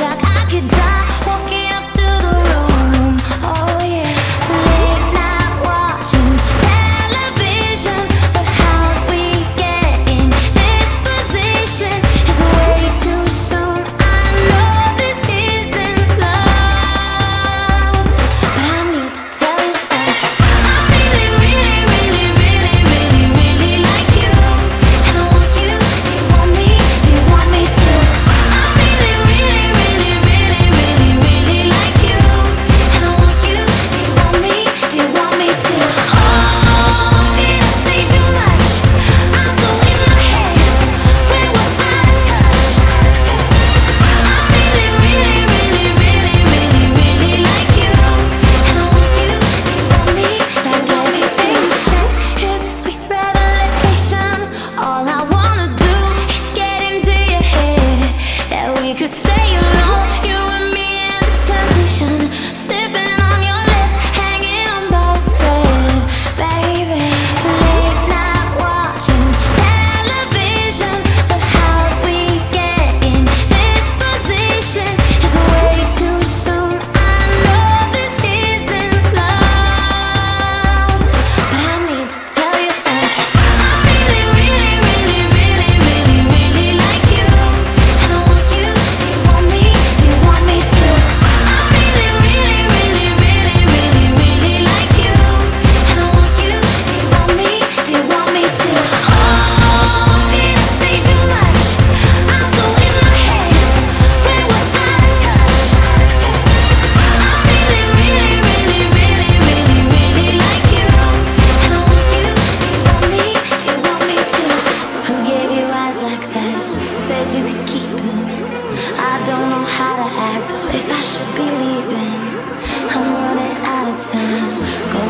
Like I could die should be leaving. I'm running out of time. Go